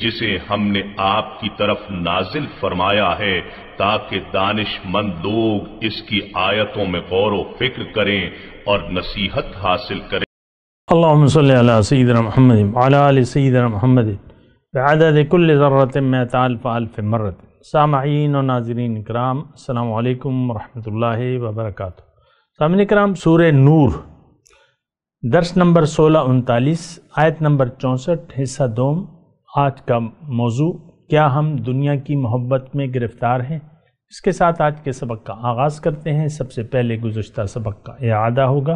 जिसे हमने आपकी तरफ़ नाजिल फरमाया है, ताकि दानिशमंद लोग इसकी आयतों में गौर व फ़िक्र करें और नसीहत हासिल करें। मरत सामीन नाजरीन कराम अल्लाम वरहि वबरक सामिन कराम, सूर नूर, दर्श नंबर सोलह उनतालीस, आयत नंबर चौंसठ, हिस्सा दोम आज का मौजू क्या हम दुनिया की मोहब्बत में गिरफ़्तार हैं इसके साथ आज के सबक का आगाज़ करते हैं सबसे पहले गुज्त सबक का अदा होगा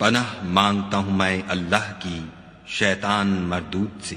पनाह मांगता हूं मैं अल्लाह की शैतान मरदूत से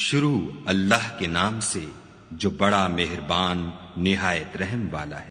शुरू अल्लाह के नाम से जो बड़ा मेहरबान निहायत रहम वाला है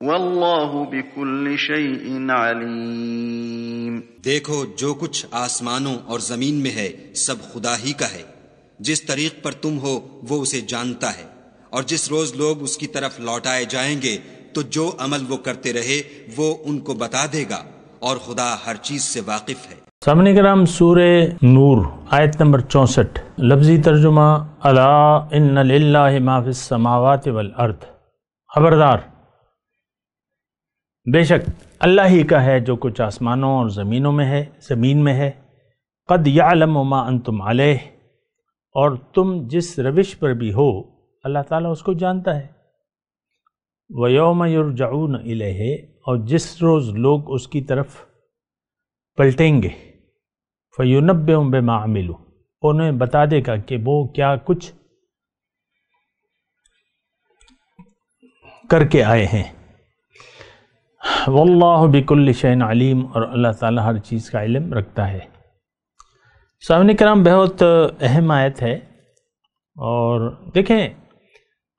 वल्लाहु बिकुल्लि शैइन अलीम। देखो जो कुछ आसमानों और ज़मीन में है सब खुदा ही का है। जिस तरीक पर तुम हो वो उसे जानता है। और जिस रोज लोग उसकी तरफ़ लौटाए जाएँगे तो जो अमल वो करते रहे वो उनको बता देगा और खुदा हर चीज़ से वाकिफ है। सामने कराम सूर नूर आयत नंबर चौंसठ लफ्जी तर्जुमा अला इन समावत वल अर्द। खबरदार बेशक, अल्लाह ही का है जो कुछ आसमानों और ज़मीनों में है, ज़मीन में है। कद यालम मा तुम अलह, और तुम जिस रविश पर भी हो, अल्लाह ताला उसको जानता है। वयोम युरजाऊन इलह, और जिस रोज़ लोग उसकी तरफ़ पलटेंगे फ़युनब बे मामिलू उन्हें बता देगा कि वो क्या कुछ करके आए हैं। वल्लाह बिकुल शैन अलीम, और अल्लाह ताला हर चीज़ का इल्म रखता है। सामने कराम बहुत अहम आयत है, और देखें,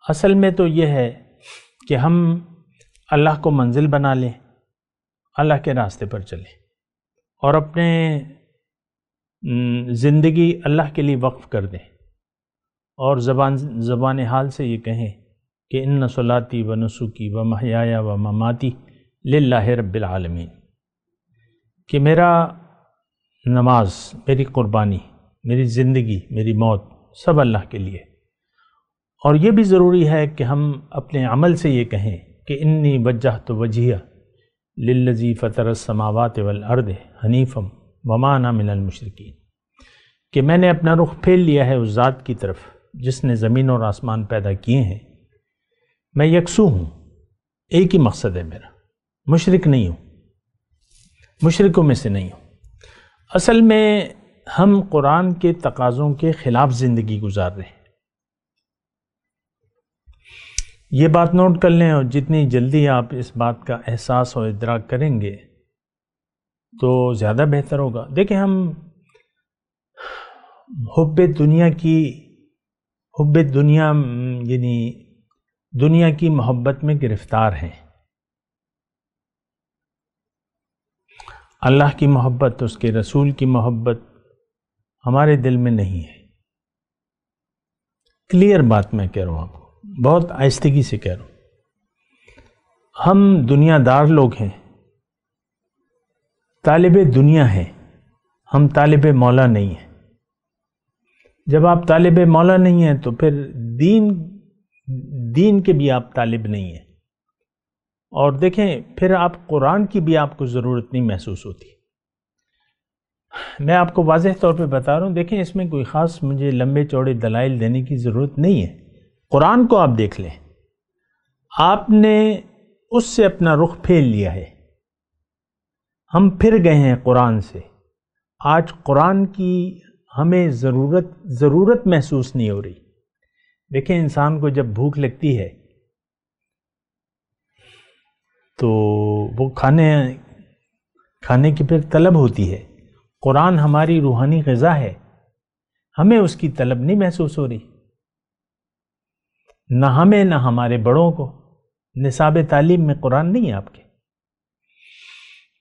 असल में तो ये है कि हम अल्लाह को मंजिल बना लें, अल्लाह के रास्ते पर चलें, और अपने ज़िंदगी अल्लाह के लिए वक्फ़ कर दें, और ज़बान ज़बान हाल से ये कहें कि इन सलाती व नसुकी व महया व ममाती। ला रबालमीन कि मेरा नमाज़, मेरी क़ुरबानी, मेरी ज़िंदगी, मेरी मौत सब अल्लाह के लिए। और ये भी ज़रूरी है कि हम अपने अमल से ये कहें कि इन्नी वजह तो वजिया लजी फ़तर समावत वल अर्द हनीफ़म वमाना मिनल कि मैंने अपना रुख फेर लिया है उस ज़ात की तरफ़, जिसने ज़मीन और आसमान पैदा किए हैं। मैं यकसू हूँ, एक ही मकसद है मेरा। मुशरक नहीं हूँ। मुशरकों में से नहीं हूँ। असल में हम कुरान के तकाज़ों के ख़िलाफ़ ज़िंदगी गुजार रहे हैं। ये बात नोट कर लें और जितनी जल्दी आप इस बात का एहसास और इदराक करेंगे तो ज़्यादा बेहतर होगा। देखें हम हुब दुनिया की हुब दुनिया, यानी दुनिया की मोहब्बत में गिरफ़्तार हैं। अल्लाह की मोहब्बत, उसके रसूल की मोहब्बत हमारे दिल में नहीं है। क्लियर बात मैं कह रहा हूँ आपको। बहुत आहिस्तगी से कह रहा हूँ। हम दुनियादार लोग हैं, तालिब दुनिया हैं, हम तालिब मौला नहीं हैं। जब आप तालिब मौला नहीं हैं तो फिर दीन दीन के भी आप तालिब नहीं हैं। और देखें, फिर आप कुरान की भी आपको ज़रूरत नहीं महसूस होती। मैं आपको वाजह तौर पे बता रहा हूँ, देखें, इसमें कोई ख़ास मुझे लंबे चौड़े दलाइल देने की ज़रूरत नहीं है। कुरान को आप देख लें। आपने उससे अपना रुख फेर लिया है। हम फिर गए हैं कुरान से। आज कुरान की हमें ज़रूरत ज़रूरत महसूस नहीं हो रही। देखें, इंसान को जब भूख लगती है तो वो खाने खाने की फिर तलब होती है। कुरान हमारी रूहानी गज़ा है। हमें उसकी तलब नहीं महसूस हो रही। न हमें, ना हमारे बड़ों को। निसाब तालीम में कुरान नहीं है आपके।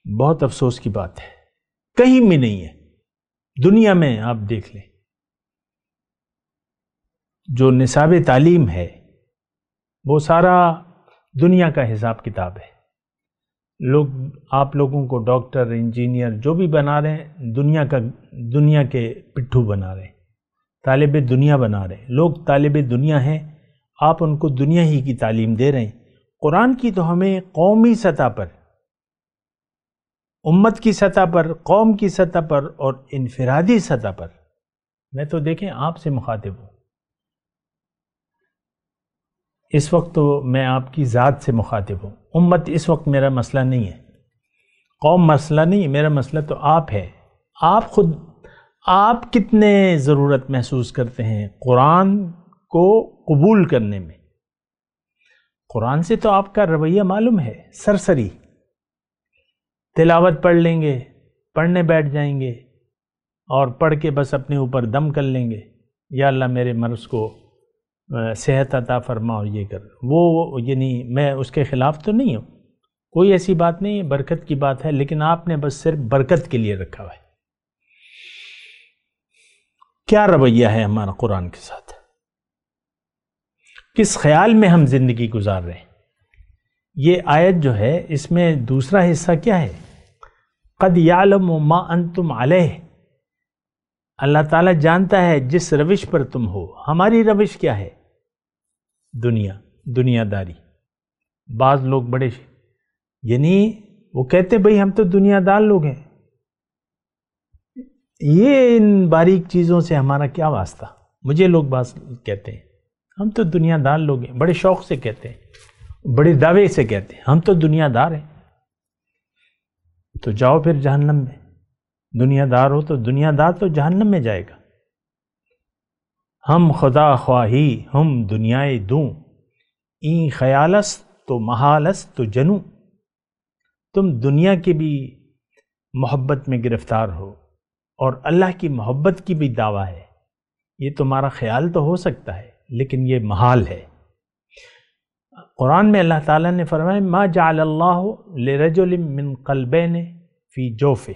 बहुत अफसोस की बात है। कहीं भी नहीं है। दुनिया में आप देख लें। जो निसाब तालीम है, वो सारा दुनिया का हिसाब किताब है। लोग, आप लोगों को डॉक्टर, इंजीनियर, जो भी बना रहे हैं, दुनिया का, दुनिया के पिट्ठू बना रहे हैं। तालिब दुनिया बना रहे हैं। लोग तालब दुनिया हैं, आप उनको दुनिया ही की तालीम दे रहे हैं। कुरान की तो हमें कौमी सतह पर, उम्मत की सतह पर, कौम की सतह पर और इनफरादी सतह पर। मैं तो देखें, आपसे मुखातिब हूँ। इस वक्त तो मैं आपकी ज़ात से मुखातिब हूँ। उम्मत इस वक्त मेरा मसला नहीं है। कौम मसला नहीं है मेरा मसला तो आप है। आप खुद, आप कितने ज़रूरत महसूस करते हैं कुरान को कबूल करने में? कुरान से तो आपका रवैया मालूम है, सरसरी। तिलावत पढ़ लेंगे, पढ़ने बैठ जाएँगे और पढ़ के बस अपने ऊपर दम कर लेंगे। या अल्लाह मेरे मर्ज को सेहत अता फरमा और ये कर। वो, यानी मैं उसके ख़िलाफ़ तो नहीं हूँ। कोई ऐसी बात नहीं है, बरकत की बात है, लेकिन आपने बस सिर्फ़ बरकत के लिए रखा हुआ है। क्या रवैया है हमारा कुरान के साथ? किस ख्याल में हम ज़िंदगी गुजार रहे हैं? ये आयत जो है, इसमें दूसरा हिस्सा क्या है? कद यालम मा तुम आलह अल्लाह ताला जानता है, जिस रविश पर तुम हो। हमारी रविश क्या है? दुनिया, दुनियादारी। बाज लोग बड़े यानी वो कहते भाई, हम तो दुनियादार लोग हैं। ये इन बारीक चीज़ों से हमारा क्या वास्ता? मुझे लोग बात कहते हैं, हम तो दुनियादार लोग हैं। बड़े शौक से कहते हैं, बड़े दावे से कहते हैं, हम तो दुनियादार हैं। तो जाओ फिर जहन्नम में। दुनियादार हो तो दुनियादार तो जहन्नम में जाएगा। हम खुदा ख्वाही, हम दुनियाए दूँ। ई ख्यालस तो महालस तो जनू। तुम दुनिया के भी मोहब्बत में गिरफ़्तार हो और अल्लाह की मोहब्बत की भी दावा है। ये तुम्हारा ख्याल तो हो सकता है, लेकिन ये महाल है। कुरान में अल्लाह ताला ने फरमाया, मा जाल रजुल मिन कलबैन फ़ी जोफ़े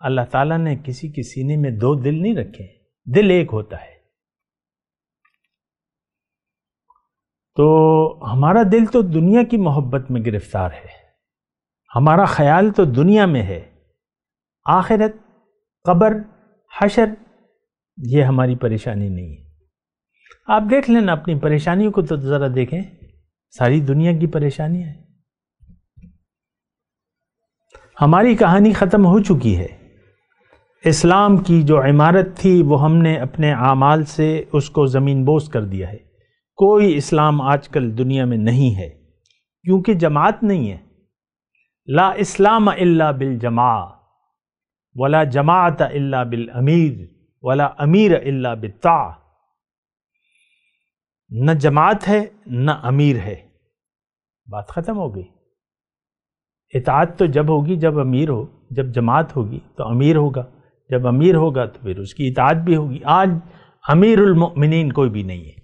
अल्लाह ताला ने किसी के सीने में दो दिल नहीं रखे। दिल एक होता है। तो हमारा दिल तो दुनिया की मोहब्बत में गिरफ़्तार है। हमारा ख्याल तो दुनिया में है। आखिरत, कब्र, हशर, ये हमारी परेशानी नहीं है। आप देख लेना अपनी परेशानियों को तो ज़रा देखें। सारी दुनिया की परेशानी है। हमारी कहानी ख़त्म हो चुकी है। इस्लाम की जो इमारत थी, वो हमने अपने आमाल से उसको ज़मीन बोस कर दिया है। कोई इस्लाम आजकल दुनिया में नहीं है, क्योंकि जमात नहीं है। ला इस्लाम इल्ला बिल जमा, वला जमात इल्ला बिल अमीर, वला अमीर इल्ला बिता न जमात है, न अमीर है। बात ख़त्म हो गई। इतात तो जब होगी, जब अमीर हो, जब जमात होगी तो अमीर होगा। जब अमीर होगा तो फिर उसकी इतात भी होगी। आज अमीरमिन कोई भी नहीं है।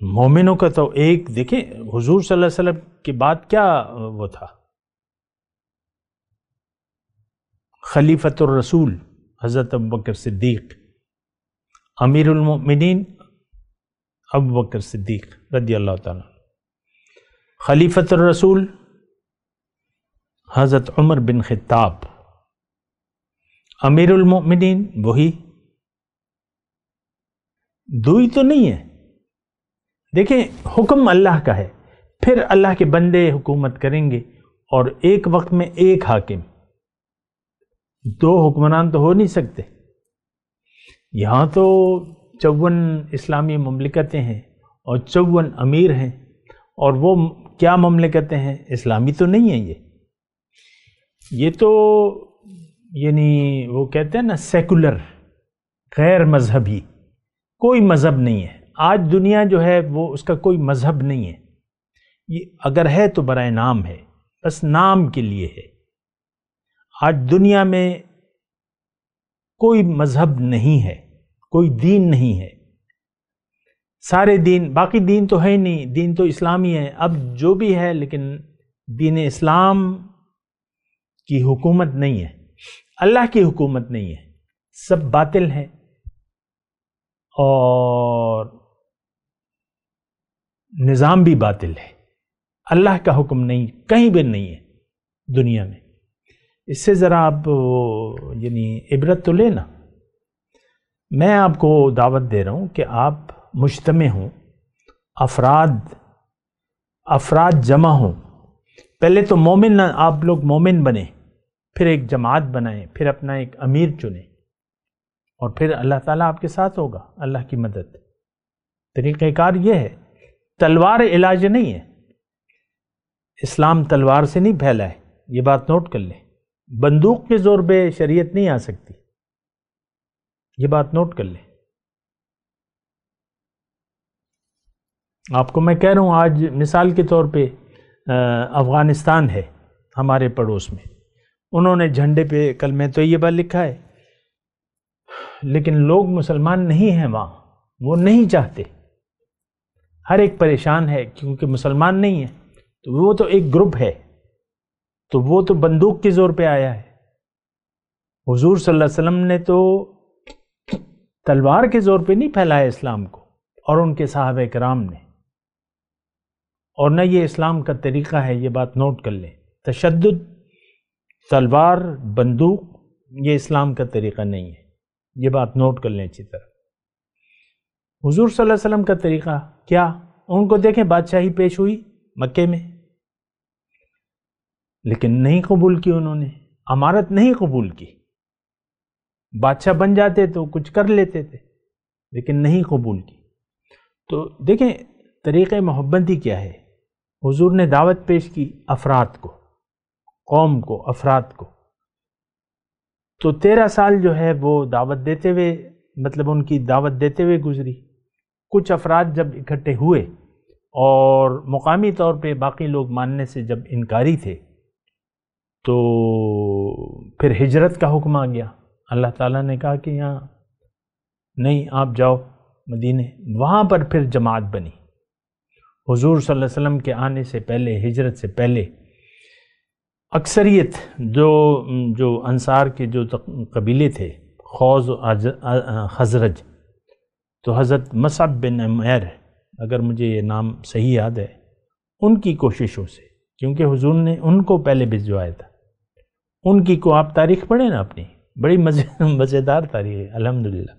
मोमिनों का तो एक, देखें, हुजूर सल्लल्लाहु अलैहि वसल्लम के बाद क्या, वो था? खलीफतुर रसूल, हज़रत अबू बकर सिद्दीक। अमीरमिन अब बकर सिद्दीक रदी अल्लाह ताला खलीफत रसूल, हज़रत उमर बिन खिताब अमीरमिन वही। दुई तो नहीं है। देखें, हुक्म अल्लाह का है। फिर अल्लाह के बंदे हुकूमत करेंगे और एक वक्त में एक हाकिम। दो हुक्मरान तो हो नहीं सकते। यहाँ तो चौवन इस्लामी ममलिकतें हैं और चौवन अमीर हैं और वो क्या ममलिकतें हैं? इस्लामी तो नहीं है ये। ये तो यानी वो कहते हैं ना सेकुलर गैर मजहबी कोई मज़हब नहीं है। आज दुनिया जो है, वो उसका कोई मज़हब नहीं है। ये अगर है तो बर नाम है, बस नाम के लिए है। आज दुनिया में कोई मज़हब नहीं है, कोई दीन नहीं है। सारे दीन, बाकी दीन तो है ही नहीं, दीन तो इस्लामी है। अब जो भी है, लेकिन दीन इस्लाम की हुकूमत नहीं है। अल्लाह की हुकूमत नहीं है। सब बातिल है। और निज़ाम भी बातिल है। अल्लाह का हुक्म नहीं, कहीं भी नहीं है दुनिया में। इससे ज़रा आप यानी इबरत तो लेना। मैं आपको दावत दे रहा हूँ कि आप मुश्तम हों, अफराद अफराद जमा हों। पहले तो मोमिन आप लोग मोमिन बने। फिर एक जमात बनाएँ, फिर अपना एक अमीर चुने। और फिर अल्लाह ताला आपके साथ होगा, अल्लाह की मदद। तरीक़ाकार ये है, तलवार इलाज नहीं है। इस्लाम तलवार से नहीं फैला है ये बात नोट कर लें। बंदूक के ज़ोर पे शरीयत नहीं आ सकती। ये बात नोट कर लें। आपको मैं कह रहा हूँ, आज मिसाल के तौर पे अफ़गानिस्तान है, हमारे पड़ोस में। उन्होंने झंडे पे कल में तो ये बात लिखा है। लेकिन लोग मुसलमान नहीं हैं वहाँ, वो नहीं चाहते। हर एक परेशान है क्योंकि मुसलमान नहीं है। तो वो तो एक ग्रुप है। तो वो तो बंदूक के ज़ोर पे आया है। हुजूर सल्लल्लाहु अलैहि वसल्लम ने तो तलवार के ज़ोर पे नहीं फैलाया इस्लाम को, और उनके साहब कराम ने। और न ये इस्लाम का तरीक़ा है, ये बात नोट कर लें। तशद तलवार बंदूक, ये इस्लाम का तरीक़ा नहीं है। ये बात नोट कर लें अच्छी तरह। हुजूर सल्लल्लाहु अलैहि वसल्लम का तरीक़ा क्या? उनको देखें, बादशाही पेश हुई मक्के में। लेकिन नहीं कबूल की उन्होंने अमारत नहीं कबूल की। बादशाह बन जाते तो कुछ कर लेते थे, लेकिन नहीं कबूल की। तो देखें तरीक़ मोहब्बती क्या है? हुजूर ने दावत पेश की अफराद को। कौम को, अफराद को। तो तेरह साल जो है वो दावत देते हुए मतलब उनकी दावत देते हुए गुजरी। कुछ अफराद जब इकट्ठे हुए और मुकामी तौर पे बाकी लोग मानने से जब इनकारी थे तो फिर हिजरत का हुक्म आ गया। अल्लाह ताला ने कहा कि यहाँ नहीं, आप जाओ मदीने। वहाँ पर फिर जमात बनी। हुजूर सल्लल्लाहु अलैहि वसल्लम के आने से पहले, हिजरत से पहले अक्सरियत जो जो अंसार के जो कबीले थे, खौज हजरज तो हज़रत मसब बिन अमैर अगर मुझे ये नाम सही याद है, उनकी कोशिशों से, क्योंकि हुजूर ने उनको पहले भिजवाया था। उनकी को आप तारीख पढ़े ना अपनी? बड़ी मज़े, मज़ेदार तारीख है, अल्हम्दुलिल्लाह।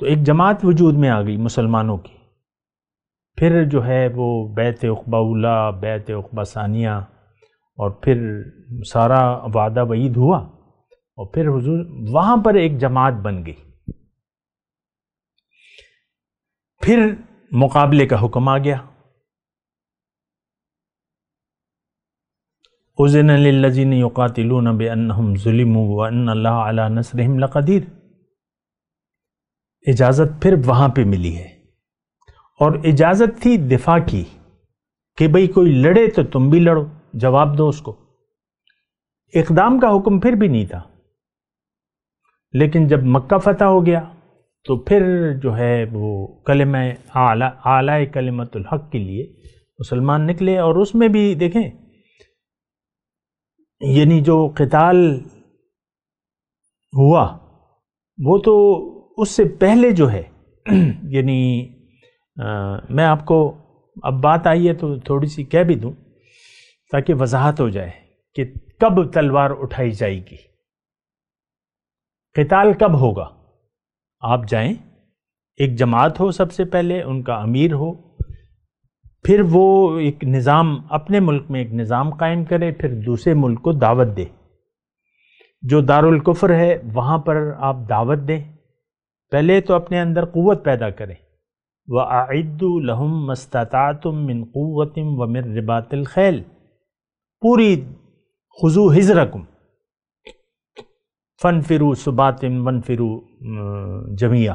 तो एक जमात वजूद में आ गई मुसलमानों की। फिर जो है वो बैत उकबाउला बैत उकबा सानिया और फिर सारा वादा वईद हुआ और फिर हुजूर वहाँ पर एक जमात बन गई। फिर मुकाबले का हुक्म आ गया। उज़न लजीन युकातिलून बेअन्नहुम जुलिमु व अल्लाह अला नसरहिम लक़दीर। इजाज़त फिर वहाँ पे मिली है और इजाज़त थी दिफा की कि भाई कोई लड़े तो तुम भी लड़ो। जवाब दो उसको। इकदाम का हुक्म फिर भी नहीं था। लेकिन जब मक्का फतह हो गया तो फिर जो है वो कलम आला आला कलमतुल हक के लिए मुसलमान निकले और उसमें भी देखें, यानी जो कताल हुआ, वो तो उससे पहले जो है, यानी मैं आपको, अब बात आई है तो थोड़ी सी कह भी दूँ ताकि वजाहत हो जाए कि कब तलवार उठाई जाएगी। किताल कब होगा? आप जाएँ। एक जमात हो सबसे पहले, उनका अमीर हो। फिर वो एक निज़ाम, अपने मुल्क में एक निज़ाम कायम करे, फिर दूसरे मुल्क को दावत दे। जो दारुल कुफर है, वहाँ पर आप दावत दें। पहले तो अपने अंदर क़ुवत पैदा करें। व आइदु लहम मस्तातुम मिन क़ुवतिम व मिर रिबातिल खैल। पूरी खुजू हिजरकुम। फ़न फिरू सुबातिम वन फिरू जमिया।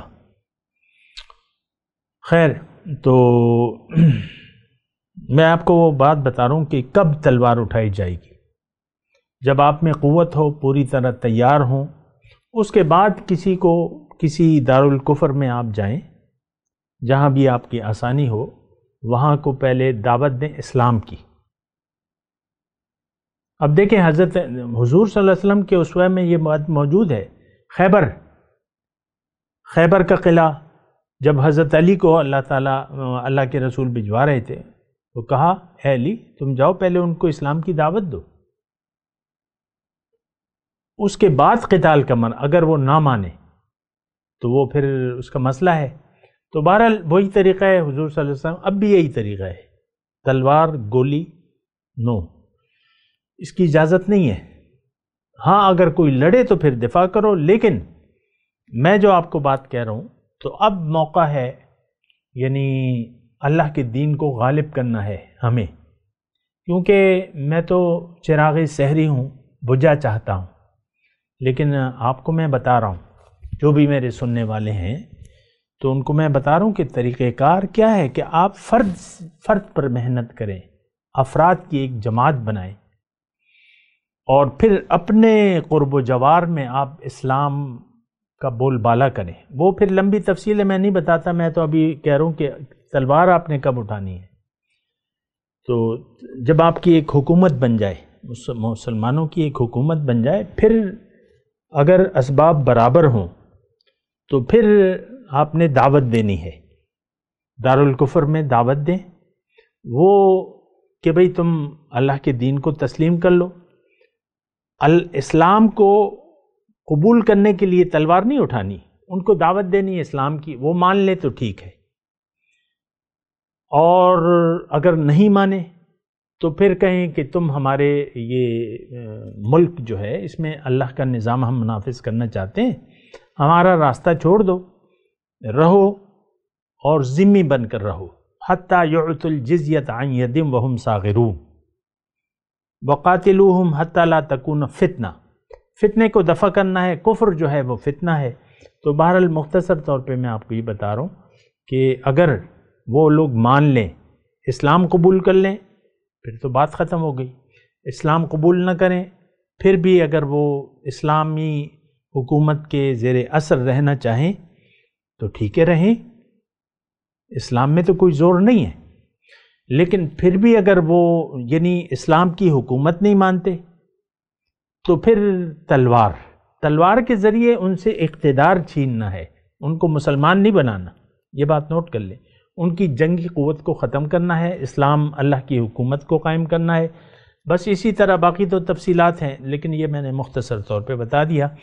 खैर तो मैं आपको वो बात बता रहा हूँ कि कब तलवार उठाई जाएगी। जब आप में क़ुवत हो, पूरी तरह तैयार हो, उसके बाद किसी को, किसी दारुल कुफर में आप जाएँ, जहाँ भी आपकी आसानी हो, वहाँ को पहले दावत दें इस्लाम की। अब देखें, हज़रत हजूर वसल्लम के उसवा में ये बात मौजूद है। खैबर खैबर का किला, जब हज़रत अली को अल्लाह ताला, अल्लाह के रसूल भिजवा रहे थे तो कहा है अली, तुम जाओ पहले उनको इस्लाम की दावत दो। उसके बाद कताल का मन, अगर वो ना माने तो वो फिर उसका मसला है। तो बहरहाल, वही तरीक़ा है हुजूर वसल्लम, अब भी यही तरीक़ा है। तलवार, गोली, नो। इसकी इजाज़त नहीं है। हाँ अगर कोई लड़े तो फिर दिफा करो, लेकिन मैं जो आपको बात कह रहा हूँ तो अब मौका है, यानी अल्लाह के दीन को गालिब करना है हमें। क्योंकि मैं तो चिराग सहरी हूँ, बुझा चाहता हूँ, लेकिन आपको मैं बता रहा हूँ, जो भी मेरे सुनने वाले हैं तो उनको मैं बता रहा हूँ कि तरीक़ेकार क्या है कि आप फ़र्द फ़र्द पर मेहनत करें, अफराद की एक जमात बनाएँ। और फिर अपने क़ुरब जवार में आप इस्लाम का बोलबाला करें। वो फिर लंबी तफसील है मैं नहीं बताता, मैं तो अभी कह रहा हूँ कि तलवार आपने कब उठानी है? तो जब आपकी एक हुकूमत बन जाए मुसलमानों की एक हुकूमत बन जाए, फिर अगर इसबाब बराबर हों तो फिर आपने दावत देनी है। दारुल कुफर में दावत दें। वो कि भाई तुम अल्लाह के दीन को तस्लीम कर लो। अल इस्लाम को कबूल करने के लिए तलवार नहीं उठानी, उनको दावत देनी है इस्लाम की, वो मान ले तो ठीक है। और अगर नहीं माने तो फिर कहें कि तुम हमारे ये मुल्क जो है, इसमें अल्लाह का निज़ाम हम मुनाफिज करना चाहते हैं, हमारा रास्ता छोड़ दो, रहो और ज़िम्मी बनकर रहो। हती युतुलजियत आन यदिम वहम सागरून। वक़ातिलूहम हत्ता ला तकून फ़ितना। फ़ितने को दफ़ा करना है, कुफ्र जो है वो फितना है। तो बहरहाल मुख्तसर तौर पे मैं आपको ये बता रहा हूँ कि अगर वो लोग मान लें, इस्लाम कबूल कर लें, फिर तो बात ख़त्म हो गई। इस्लाम कबूल न करें, फिर भी अगर वो इस्लामी हुकूमत के ज़ेर असर रहना चाहें तो ठीक है रहें। इस्लाम में तो कोई ज़ोर नहीं है। लेकिन फिर भी अगर वो, यानी इस्लाम की हुकूमत नहीं मानते तो फिर तलवार तलवार के ज़रिए उनसे इकतदार छीनना है, उनको मुसलमान नहीं बनाना, ये बात नोट कर लें। उनकी जंगी क़वत को ख़त्म करना है, इस्लाम अल्लाह की हुकूमत को कायम करना है। बस इसी तरह बाकी तो तफसीलात हैं, लेकिन ये मैंने मुख्तसर तौर पे बता दिया।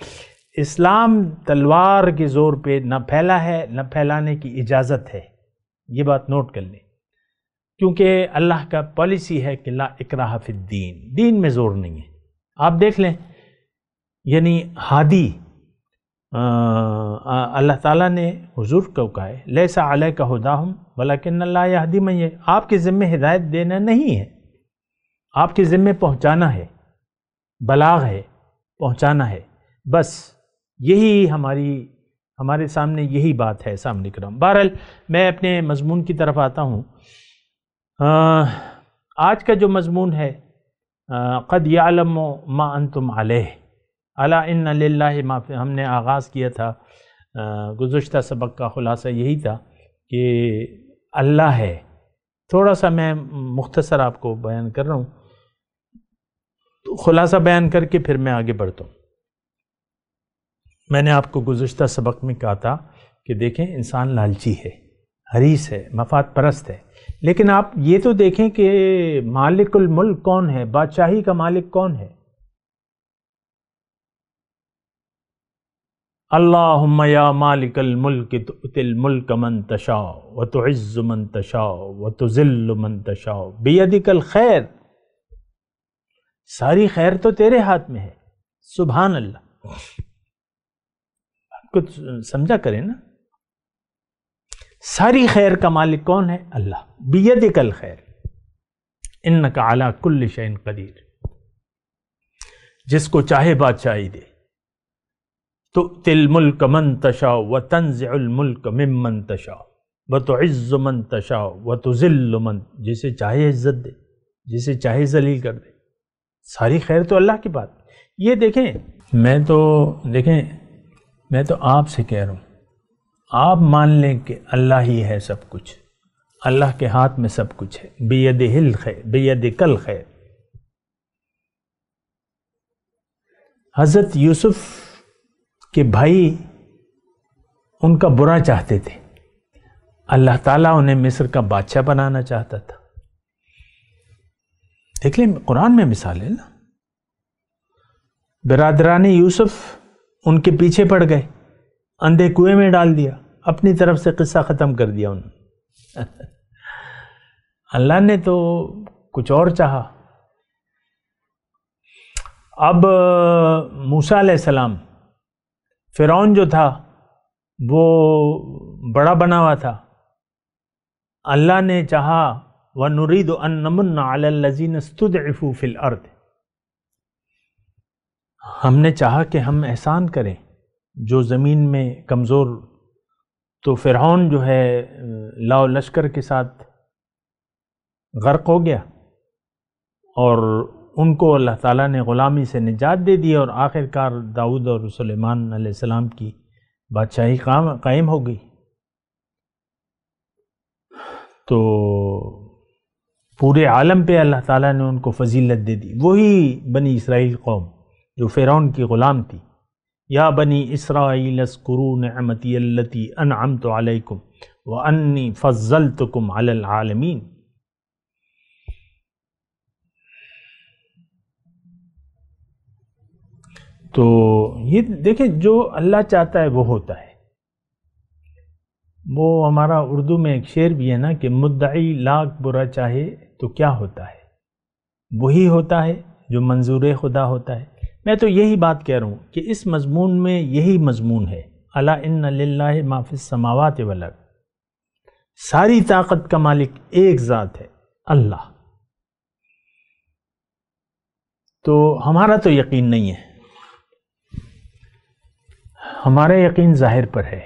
इस्लाम तलवार के ज़ोर पे न फैला है, न फैलाने की इजाज़त है, ये बात नोट कर लें। क्योंकि अल्लाह का पॉलिसी है कि ला इकराह दीन। दीन में ज़ोर नहीं है। आप देख लें, यानी हादी अल्लाह ताला ने हुजूर को कहा है, लेसा अलह का हुदा हम वलाकिन हदी मैं आपके ज़िम्मे हिदायत देना नहीं है। आपके ज़िम्मे पहुँचाना है, बलाग है, पहुँचाना है। बस यही हमारी, हमारे सामने यही बात है, सामने करम। बहरहाल, मैं अपने मजमून की तरफ़ आता हूँ। आज का जो मजमून है क़द यालम मा तुम अलह। अला इन माफ़ी हमने आगाज़ किया था गुज्त सबक का ख़ुलासा यही था कि अल्लाह है। थोड़ा सा मैं मुख्तसर आपको बयान कर रहा हूँ। तो ख़ुलासा बयान करके फिर मैं आगे बढ़ता हूँ। मैंने आपको गुज्त सबक में कहा था कि देखें, इंसान लालची है, हरीस है, मफाद परस्त है। लेकिन आप ये तो देखें कि मालिकुल मुल्क कौन है? बादशाही का मालिक कौन है? अल्लाह या मालिकल मुल्क तुतिल मुल्क मन तशाओ, व तो इज़्ज़ मन तशाओ, व तो ज़िल्ल मन तशाओ। बेदिकल खैर। सारी खैर तो तेरे हाथ में है। सुबहान अल्लाह कुछ समझा करें ना। सारी खैर का मालिक कौन है? अल्लाह। बियद कल खैर। इन का आला कुल्ल शैन कदीर। जिसको चाहे बादशाही दे। तो तिल मुल्क मन तशाओ व तंजुल मुल्क मिमन तशाओ व तो इज़्ज़ मन तशाओ व तो ज़िल्ल मन। जिसे चाहे इज़्ज़त दे, जिसे चाहे जलील कर दे। सारी खैर तो अल्लाह की बात। ये देखें, मैं तो देखें, मैं तो आपसे कह रहा हूँ आप मान लें कि अल्लाह ही है सब कुछ। अल्लाह के हाथ में सब कुछ है। बेयद हिल खैर बेयद कल खैर। हज़रत यूसुफ के भाई उनका बुरा चाहते थे। अल्लाह ताला उन्हें मिस्र का बादशाह बनाना चाहता था। देख लें, कुरान में मिसाल है ना। बिरादरान यूसुफ उनके पीछे पड़ गए। अंधे कुएँ में डाल दिया। अपनी तरफ़ से किस्सा ख़त्म कर दिया उन्होंने। अल्लाह ने तो कुछ और चाहा। अब, मूसा सलाम, फ़िरौन जो था, वो बड़ा बना हुआ था। अल्लाह ने चाहा, व नुरीद अनमन्नाजीन फिल अर्द। हमने चाहा कि हम एहसान करें। जो ज़मीन में कमज़ोर तो फ़िरौन जो है, लाओ लश्कर के साथ गर्क हो गया और उनको अल्लाह ताला ने ग़ुलामी से निजात दे दी और आखिरकार दाऊद और सलेमान सलाम की बादशाही कायम हो गई। तो पूरे आलम पे अल्लाह ताला ने उनको फजीलत दे दी। वही बनी इसराइल कौम, जो फ़िरौन की ग़ुलाम थी। या बनी इसराइल अस्कुरू नमती अल्लती तो अलैकुम व अन्नी फ़ज़ल तुकुम आलमीन। तो ये देखें, जो अल्लाह चाहता है वो होता है। वो हमारा उर्दू में एक शेर भी है ना कि मुद्दई लाख बुरा चाहे तो क्या होता है? वही होता है जो मंजूर खुदा होता है। मैं तो यही बात कह रहा हूँ कि इस मजमून में यही मजमून है। अला इन माफिस समावत वलग सारी ताकत का मालिक एक ज़ात है, अल्लाह। तो हमारा तो यकीन नहीं है। हमारा यकीन ज़ाहिर पर है।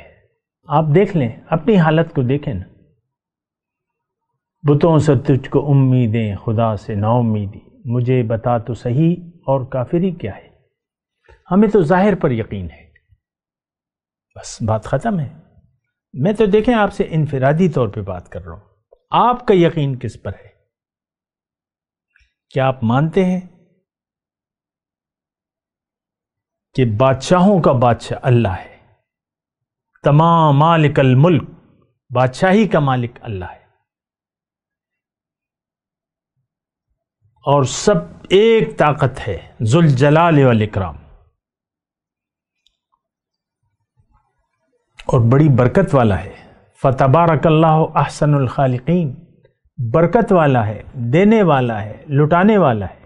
आप देख लें, अपनी हालत को देखें ना। बुतों से तुझको उम्मीदें, खुदा से ना उम्मीदी मुझे बता तो सही और काफिरी क्या है? हमें तो ज़ाहिर पर यकीन है। बस बात ख़त्म है। मैं तो देखें आपसे इनफरादी तौर पे बात कर रहा हूँ। आपका यकीन किस पर है? क्या आप मानते हैं कि बादशाहों का बादशाह अल्लाह है? तमाम मालिकल मुल्क बादशाही का मालिक अल्लाह है। और सब एक ताकत है जुल जलाल वाल इकराम। और बड़ी बरकत वाला है। फ़तबारकल्ला अहसनुल खालिकीन। बरकत वाला है, देने वाला है, लुटाने वाला है।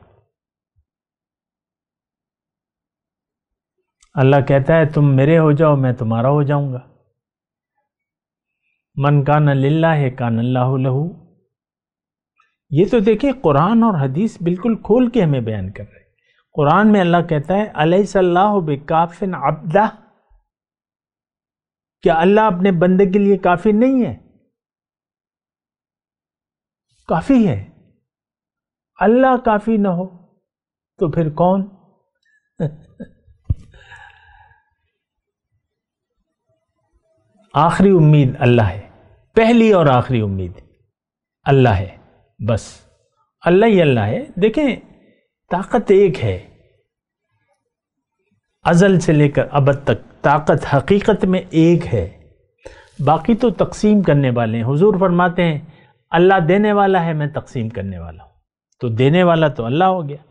अल्लाह कहता है, तुम मेरे हो जाओ, मैं तुम्हारा हो जाऊँगा। मन का न लिल्ला है का नल्लाह लहू। ये तो देखिए कुरान और हदीस बिल्कुल खोल के हमें बयान कर रहे हैं। कुरान में अल्लाह कहता है अलैहिस्सलाहु बिकाफिन अब्दा क्या अल्लाह अपने बंदे के लिए काफ़ी नहीं है? काफ़ी है। अल्लाह काफ़ी ना हो तो फिर कौन? आखिरी उम्मीद अल्लाह है। पहली और आखिरी उम्मीद अल्लाह है। बस। अल्लाह ही अल्लाह है। देखें, ताकत एक है। अजल से लेकर अब तक ताकत हकीकत में एक है। बाकी तो तकसीम करने वाले हैं। हुजूर फरमाते हैं, अल्लाह देने वाला है, मैं तकसीम करने वाला हूँ। तो देने वाला तो अल्लाह हो गया।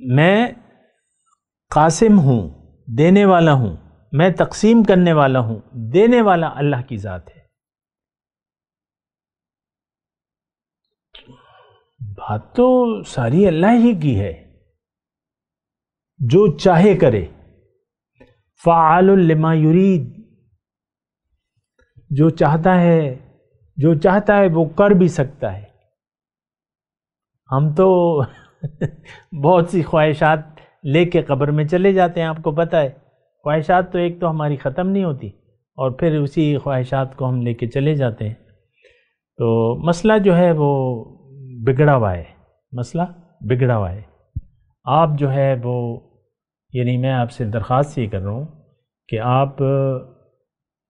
मैं कासिम हूँ, देने वाला हूँ। मैं तकसीम करने वाला हूँ। देने वाला अल्लाह की ज़ात है। बात तो सारी अल्लाह ही की है। जो चाहे करे। फ़ालमा युरीद। जो चाहता है, जो चाहता है, वो कर भी सकता है। हम तो बहुत सी ख्वाहिशात लेके कब्र में चले जाते हैं, आपको पता है। ख्वाहिशात तो एक तो हमारी ख़त्म नहीं होती, और फिर उसी ख्वाहिशात को हम लेके चले जाते हैं। तो मसला जो है वो बिगड़ा हुआ है। मसला बिगड़ा हुआ है। आप जो है वो यानी मैं आपसे दरख्वास्त ये कर रहा हूँ कि आप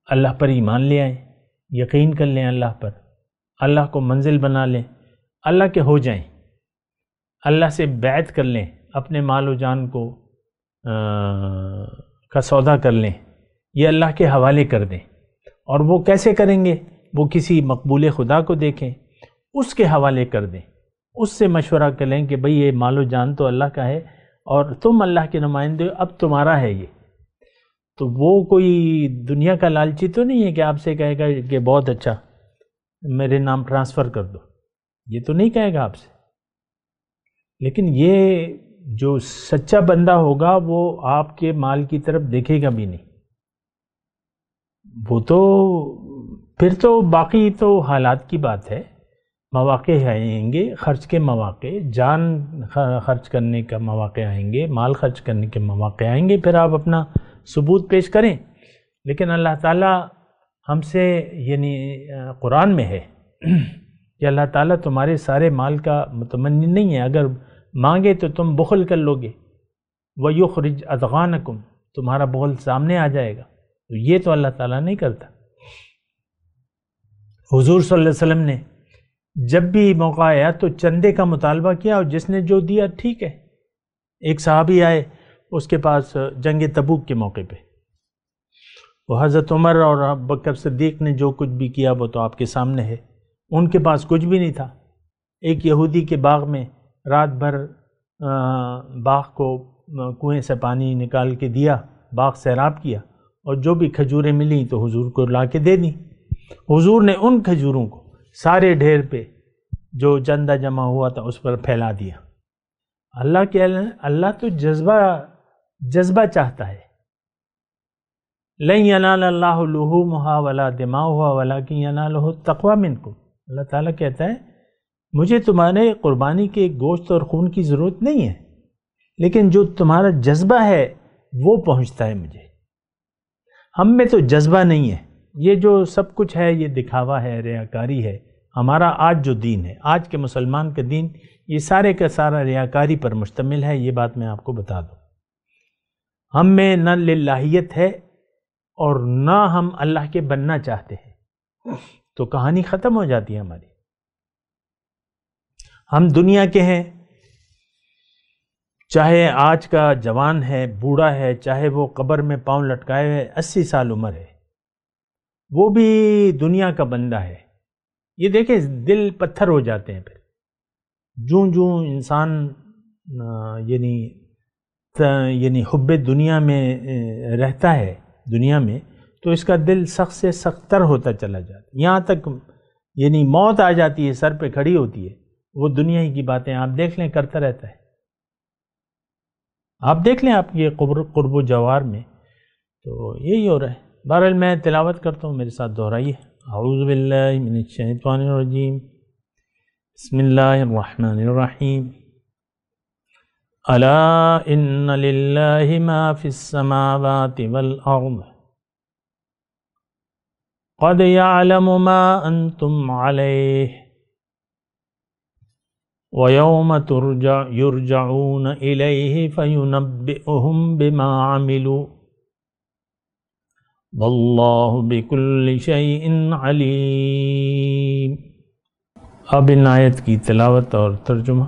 अल्लाह पर ईमान ले आएँ यकीन कर लें अल्लाह पर। अल्लाह को मंजिल बना लें अल्लाह के हो जाएँ। अल्लाह से बैत कर लें अपने माल व जान को आ, का सौदा कर लें ये अल्लाह के हवाले कर दें। और वो कैसे करेंगे? वो किसी मकबूल खुदा को देखें। उसके हवाले कर दें। उससे मशवरा कर लें कि भाई ये मालो जान तो अल्लाह का है और तुम अल्लाह के नुमाइंदे अब तुम्हारा है ये। तो वो कोई दुनिया का लालची तो नहीं है कि आपसे कहेगा कि बहुत अच्छा मेरे नाम ट्रांसफ़र कर दो। ये तो नहीं कहेगा आपसे। लेकिन ये जो सच्चा बंदा होगा, वो आपके माल की तरफ़ देखेगा भी नहीं। वो तो फिर तो बाकी तो हालात की बात है। मौाक़े आएँगे, ख़र्च के मौाक़े, जान खर्च करने का मौाक़े आएँगे, माल खर्च करने के मौाक़े आएँगे, फिर आप अपना सबूत पेश करें। लेकिन अल्लाह ताला हमसे, यानी कुरान में है कि अल्लाह ताला तुम्हारे सारे माल का मतमन नहीं है। अगर मांगे तो तुम बखल कर लोगे। व युखरिज अदगानकुम, तुम्हारा बुखल सामने आ जाएगा। तो ये तो अल्लाह ताला नहीं करता। हुजूर सल्लल्लाहु अलैहि वसल्लम ने जब भी मौका आया तो चंदे का मुतालबा किया और जिसने जो दिया, ठीक है। एक साहबी आए उसके पास जंग तबूक के मौके पे। वो हज़रत उमर और बकर सिद्दीक ने जो कुछ भी किया, वो तो आपके सामने है। उनके पास कुछ भी नहीं था। एक यहूदी के बाग में रात भर बाग को कुएँ से पानी निकाल के दिया, बाग सैराब किया और जो भी खजूरें मिली तो हुजूर को ला के दे दी। हुजूर ने उन खजूरों को सारे ढेर पे जो चंदा जमा हुआ था उस पर फैला दिया। अल्लाह के अल्लाह तो जज्बा जज्बा चाहता है। लई लहू मुहा वला दिमा हुआ वला कि यनाल तकवा मिनको अल्लाह ताला कहता है, मुझे तुम्हारे कुर्बानी के गोश्त और खून की ज़रूरत नहीं है, लेकिन जो तुम्हारा जज्बा है वो पहुँचता है मुझे। हम में तो जज्बा नहीं है। ये जो सब कुछ है, ये दिखावा है, रियाकारी है। हमारा आज जो दीन है, आज के मुसलमान का दीन, ये सारे का सारा रियाकारी पर मुश्तमिल है, ये बात मैं आपको बता दूँ। हम में न लाहियत है और ना हम अल्लाह के बनना चाहते हैं। तो कहानी ख़त्म हो जाती है हमारी। हम दुनिया के हैं, चाहे आज का जवान है, बूढ़ा है, चाहे वो कब्र में पाँव लटकाए हुए अस्सी साल उम्र है। वो भी दुनिया का बंदा है। ये देखे, दिल पत्थर हो जाते हैं फिर। जूं जूं इंसान यानी यानी हुब दुनिया में रहता है, दुनिया में तो इसका दिल सख्त से सख्तर होता चला जाता यहाँ तक, यानी मौत आ जाती है, सर पे खड़ी होती है। वो दुनिया ही की बातें आप देख लें, करता रहता है। आप देख लें आप ये कुर्ब जवार में तो यही हो रहा है। बहरहाल मैं तिलावत करता हूँ मेरे साथ दोहराइए आउज़बिल्लिनशैतानरजीम बसमीम अला इन लिल्लाहि मा फिस समावाति वल अर्द क़द यअलमु मा अंतुम अलैहि व यौम तुरजा युरजऊन इलैहि फयुनब्बिउहुम बिमा अमिलू वल्लाहु बिकुल्लि शैइन अलीम अब इन आयत की तिलावत और तर्जुमा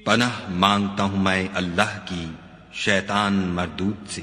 पनाह मांगता हूं मैं अल्लाह की शैतान मरदूद से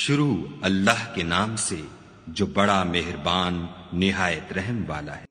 शुरू अल्लाह के नाम से जो बड़ा मेहरबान निहायत रहम वाला है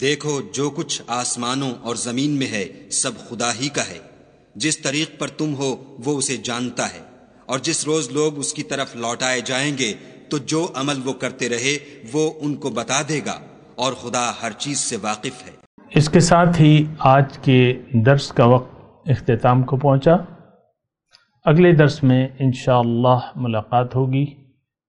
देखो जो कुछ आसमानों और ज़मीन में है सब खुदा ही का है। जिस तरीक पर तुम हो वो उसे जानता है। और जिस रोज लोग उसकी तरफ़ लौटाए जाएँगे तो जो अमल वो करते रहे वो उनको बता देगा और खुदा हर चीज़ से वाकिफ है। इसके साथ ही आज के दर्स का वक्त अख्ताम को पहुँचा। अगले दर्स में इन मुलाकात होगी।